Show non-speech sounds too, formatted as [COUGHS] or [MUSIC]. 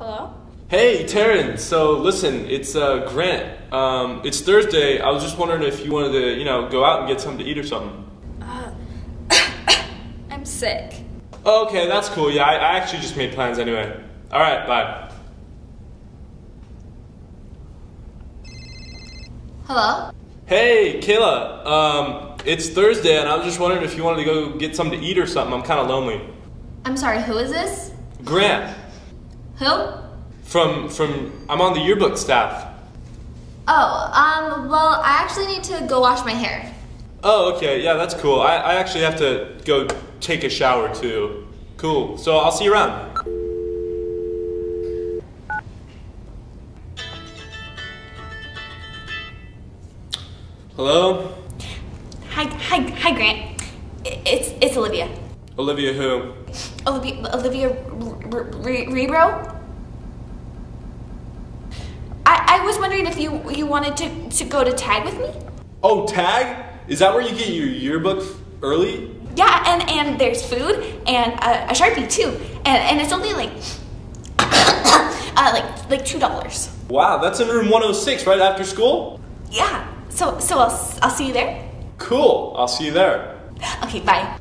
Hello? Hey, Taryn. So listen, it's uh, Grant. Um, it's Thursday. I was just wondering if you wanted to, you know, go out and get something to eat or something. Uh, [COUGHS] I'm sick. Oh, okay, that's cool. Yeah, I, I actually just made plans anyway. All right, bye. Hello? Hey, Kayla. Um, it's Thursday, and I was just wondering if you wanted to go get something to eat or something. I'm kind of lonely. I'm sorry, who is this? Grant Who? from from I'm on the yearbook staff. Oh, um, well, I actually need to go wash my hair. Oh, okay. Yeah, that's cool. I, I actually have to go take a shower too. Cool. So I'll see you around. Hello? Hi, hi, hi, Grant. It's it's Olivia. Olivia who? Olivia, Olivia Rebro. I, I was wondering if you you wanted to, to go to tag with me. Oh, tag? Is that where you get your yearbook early? Yeah, and and there's food and a, a sharpie too, and and it's only like [COUGHS] uh, like like two dollars. Wow, that's in room 106 right after school? Yeah. So so I'll I'll see you there. Cool. I'll see you there. Okay. Bye.